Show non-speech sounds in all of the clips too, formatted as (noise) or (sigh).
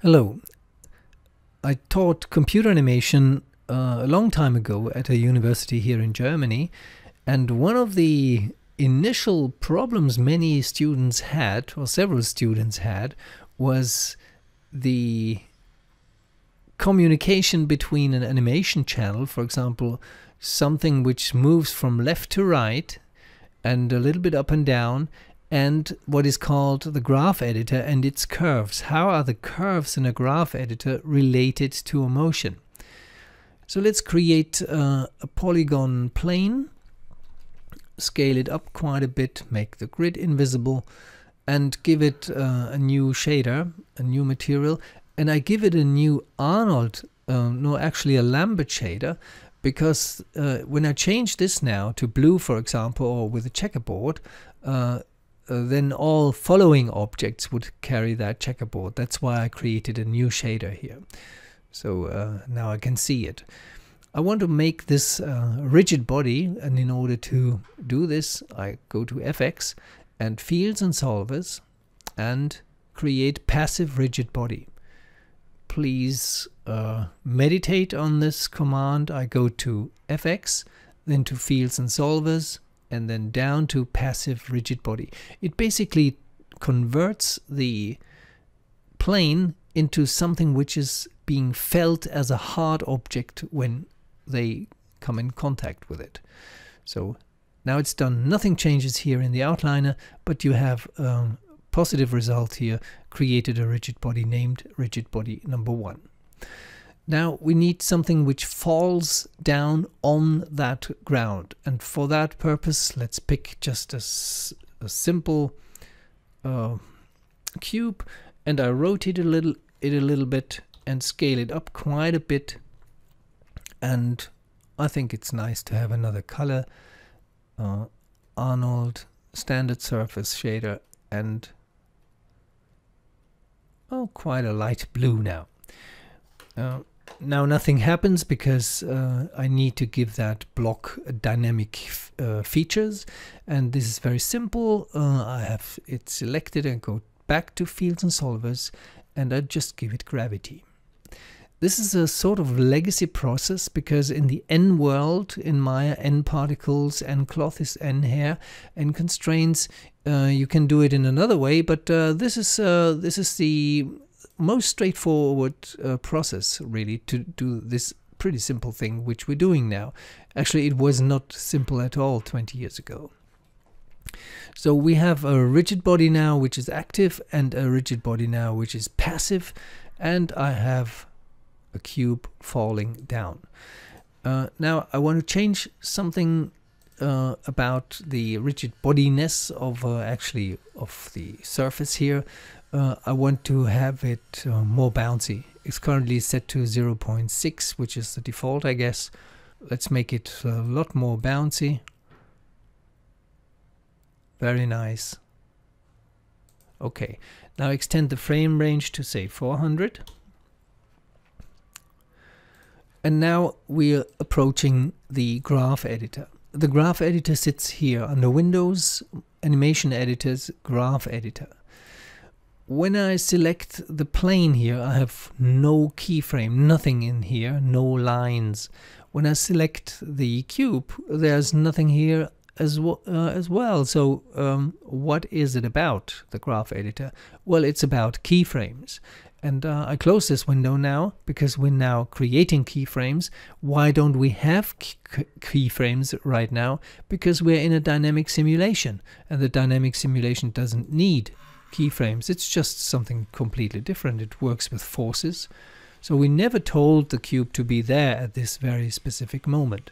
Hello. I taught computer animation uh, a long time ago at a university here in Germany, and one of the initial problems many students had, or several students had, was the communication between an animation channel, for example, something which moves from left to right and a little bit up and down, and what is called the graph editor and its curves. How are the curves in a graph editor related to a motion? So let's create uh, a polygon plane, scale it up quite a bit, make the grid invisible, and give it uh, a new shader, a new material, and I give it a new Arnold, uh, no, actually a Lambert shader, because uh, when I change this now to blue, for example, or with a checkerboard, uh, then all following objects would carry that checkerboard. That's why I created a new shader here. So uh, now I can see it. I want to make this uh, rigid body and in order to do this I go to FX and Fields and Solvers and create passive rigid body. Please uh, meditate on this command. I go to FX, then to Fields and Solvers, and then down to passive rigid body. It basically converts the plane into something which is being felt as a hard object when they come in contact with it. So now it's done. Nothing changes here in the outliner, but you have um, positive result here, created a rigid body named rigid body number one. Now we need something which falls down on that ground. And for that purpose let's pick just a, a simple uh, cube. And I rotate a little it a little bit and scale it up quite a bit. And I think it's nice to have another color uh, Arnold standard surface shader and oh quite a light blue now. Uh, now nothing happens because uh, I need to give that block dynamic uh, features. And this is very simple. Uh, I have it selected and go back to fields and solvers and I just give it gravity. This is a sort of legacy process because in the n world in Maya n particles n cloth is n hair n constraints uh, you can do it in another way but uh, this is uh, this is the most straightforward uh, process really to do this pretty simple thing which we're doing now. Actually, it was not simple at all 20 years ago. So we have a rigid body now which is active and a rigid body now which is passive and I have a cube falling down. Uh, now I want to change something uh, about the rigid bodiness of uh, actually of the surface here uh, I want to have it uh, more bouncy. It's currently set to 0.6, which is the default, I guess. Let's make it a lot more bouncy. Very nice. Okay, now extend the frame range to say 400. And now we're approaching the graph editor. The graph editor sits here under Windows, Animation Editors, Graph Editor when I select the plane here, I have no keyframe, nothing in here, no lines. When I select the cube, there's nothing here as, uh, as well. So um, what is it about, the graph editor? Well, it's about keyframes. And uh, I close this window now because we're now creating keyframes. Why don't we have keyframes right now? Because we're in a dynamic simulation and the dynamic simulation doesn't need keyframes. It's just something completely different. It works with forces. So we never told the cube to be there at this very specific moment.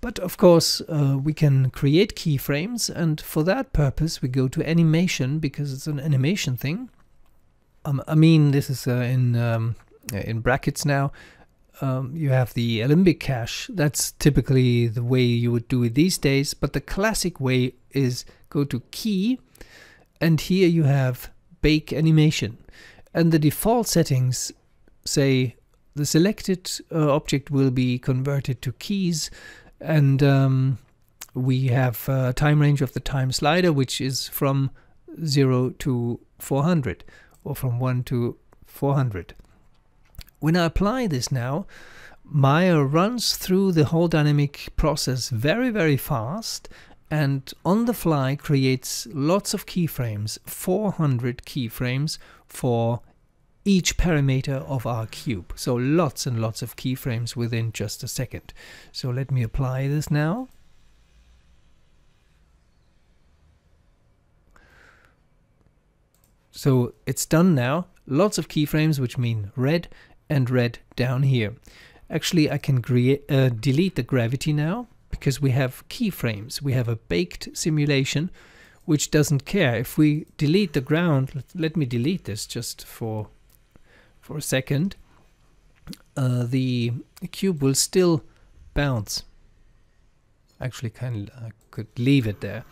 But of course, uh, we can create keyframes, and for that purpose, we go to animation because it's an animation thing. Um, I mean, this is uh, in um, in brackets now. Um, you have the Alembic cache. That's typically the way you would do it these days. But the classic way is go to key and here you have bake animation. And the default settings say the selected uh, object will be converted to keys. And um, we have a time range of the time slider which is from 0 to 400 or from 1 to 400. When I apply this now, Maya runs through the whole dynamic process very, very fast and on the fly creates lots of keyframes, 400 keyframes for each parameter of our cube. So lots and lots of keyframes within just a second. So let me apply this now. So it's done now. Lots of keyframes, which mean red and red down here. Actually, I can uh, delete the gravity now because we have keyframes. We have a baked simulation which doesn't care. If we delete the ground, let, let me delete this just for for a second. Uh, the cube will still bounce. Actually, kind of, I could leave it there.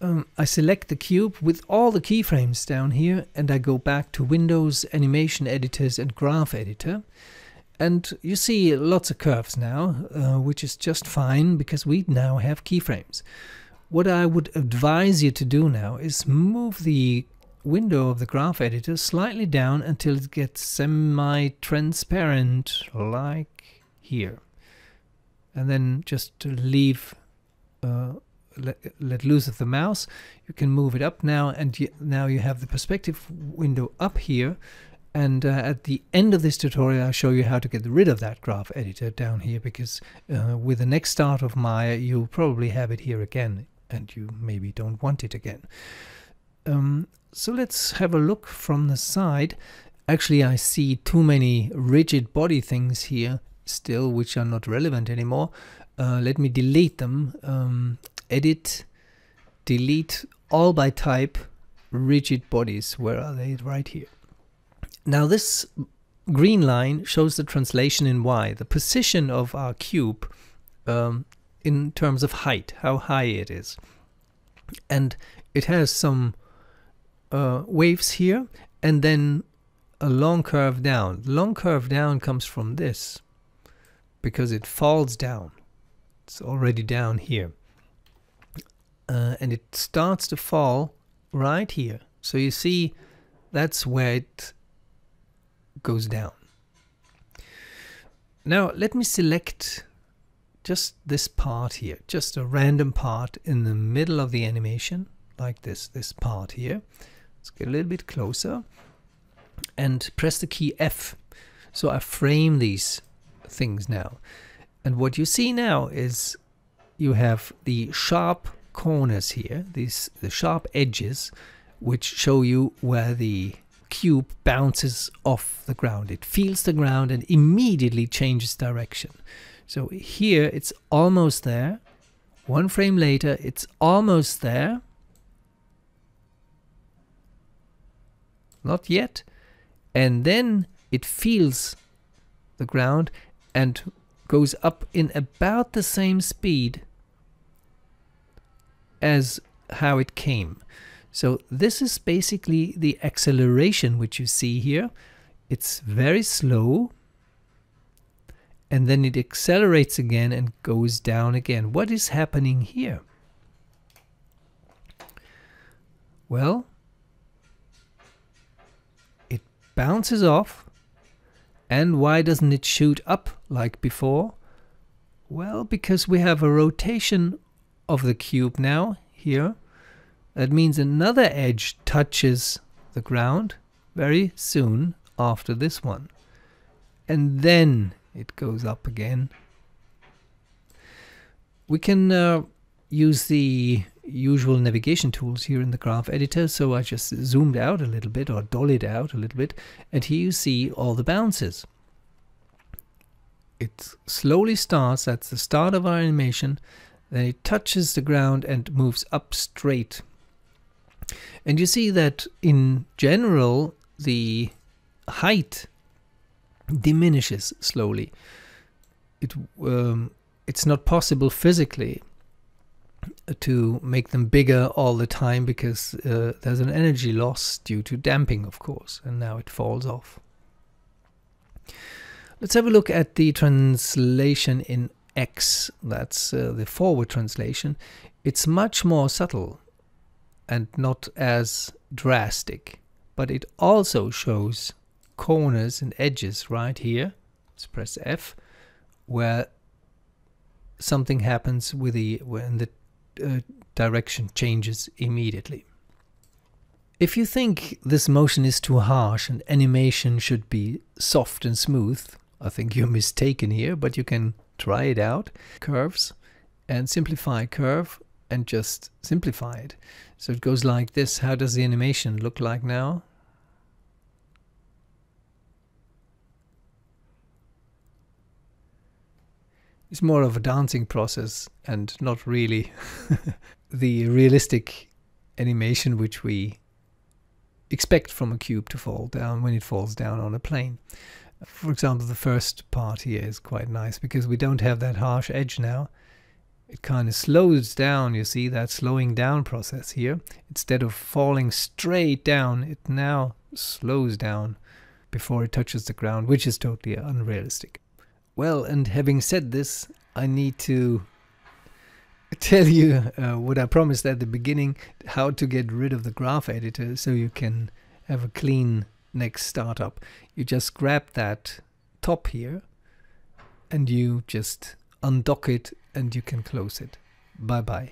Um, I select the cube with all the keyframes down here and I go back to Windows, Animation Editors and Graph Editor. And you see lots of curves now, uh, which is just fine because we now have keyframes. What I would advise you to do now is move the window of the graph editor slightly down until it gets semi-transparent like here. And then just leave, uh, let, let loose of the mouse, you can move it up now and you, now you have the perspective window up here and uh, at the end of this tutorial, I'll show you how to get rid of that graph editor down here because uh, with the next start of Maya, you'll probably have it here again and you maybe don't want it again. Um, so let's have a look from the side. Actually, I see too many rigid body things here still, which are not relevant anymore. Uh, let me delete them. Um, edit, delete all by type rigid bodies. Where are they? Right here. Now this green line shows the translation in y, the position of our cube um, in terms of height, how high it is. And it has some uh, waves here and then a long curve down. long curve down comes from this because it falls down. It's already down here. Uh, and it starts to fall right here. So you see that's where it goes down. Now let me select just this part here, just a random part in the middle of the animation, like this, this part here. Let's get a little bit closer and press the key F. So I frame these things now. And what you see now is you have the sharp corners here, these the sharp edges, which show you where the cube bounces off the ground. It feels the ground and immediately changes direction. So here it's almost there. One frame later, it's almost there. Not yet. And then it feels the ground and goes up in about the same speed as how it came. So this is basically the acceleration which you see here. It's very slow and then it accelerates again and goes down again. What is happening here? Well, it bounces off and why doesn't it shoot up like before? Well, because we have a rotation of the cube now here that means another edge touches the ground very soon after this one. And then it goes up again. We can uh, use the usual navigation tools here in the graph editor. So I just zoomed out a little bit or dollied out a little bit. And here you see all the bounces. It slowly starts, that's the start of our animation. Then it touches the ground and moves up straight and you see that in general, the height diminishes slowly. It, um, it's not possible physically to make them bigger all the time because uh, there's an energy loss due to damping, of course, and now it falls off. Let's have a look at the translation in X, that's uh, the forward translation. It's much more subtle and not as drastic, but it also shows corners and edges right here. Let's press F, where something happens with the when the uh, direction changes immediately. If you think this motion is too harsh and animation should be soft and smooth, I think you're mistaken here, but you can try it out. Curves and simplify curve and just simplify it. So it goes like this. How does the animation look like now? It's more of a dancing process and not really (laughs) the realistic animation which we expect from a cube to fall down when it falls down on a plane. For example, the first part here is quite nice because we don't have that harsh edge now. It kind of slows down, you see that slowing down process here. Instead of falling straight down, it now slows down before it touches the ground, which is totally unrealistic. Well, and having said this, I need to (laughs) tell you uh, what I promised at the beginning, how to get rid of the graph editor so you can have a clean next startup. You just grab that top here and you just undock it and you can close it. Bye bye.